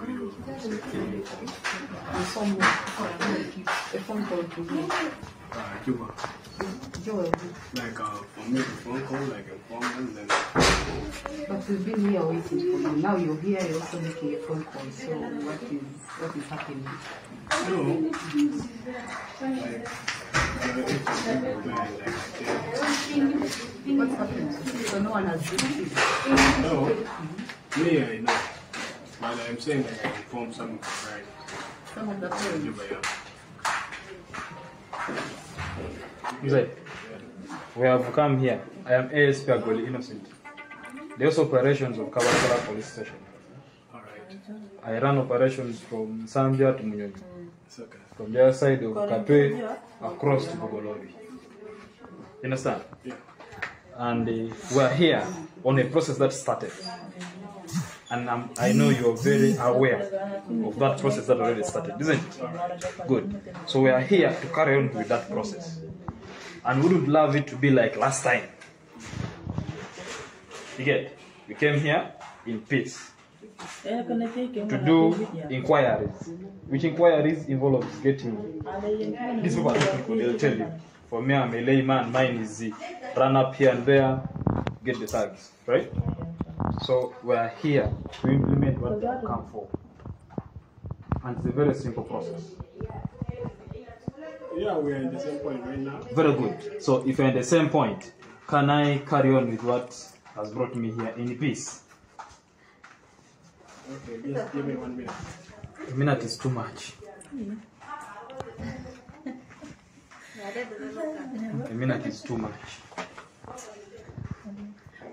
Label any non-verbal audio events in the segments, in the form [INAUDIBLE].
ara jasi mbale I inform them. Maybe you a phone call to you uh, Juba. Like uh, for me, a phone call, like inform them, then But we've been here waiting for you. Now you're here, you're also making a phone call. So what is what is happening? no. Like, uh, it's a simple plan, like, I What's happening? So no one has tell- No, me, I know. But I'm saying that I inform some right. Some of the parents. Juba, yeah. Mzee, we have come here. I am ASP Agoli Innocent. The host operations of Kabalagala Police Station. All right. I run operations from Zambia to Munyonyo, It's okay. from the other side of Katwe across to Bugolobi. You understand? Yeah. And uh, we are here on a process that started. And um, I know you are very aware of that process that already started, isn't it? Good. So we are here to carry on with that process. And we would love it to be like last time. You get? We came here in peace to do inquiries. Which inquiries involves getting these people are they'll tell you. For me, I'm a layman, mine is run up here and there, get the tags, right? So we are here to implement what they have come for. And it's a very simple process. Yeah, we are in the same point right now. Very good. So if you're at the same point, can I carry on with what has brought me here in peace? Okay, just give me one minute. A minute is too much. Hmm. [LAUGHS] A minute is too much.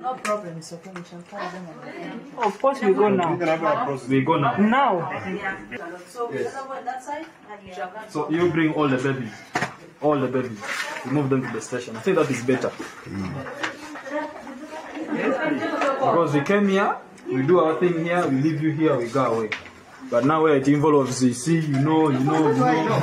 no problem it's okay we shall carry them on. Of course, we go now. We go now. Now, so we go on that side and you So you bring all the babies, all the babies, you move them to the station. I think that is better. Because we came here, we do our thing here, we leave you here, we go away. But now where it involves, you see, you know, you know, you know.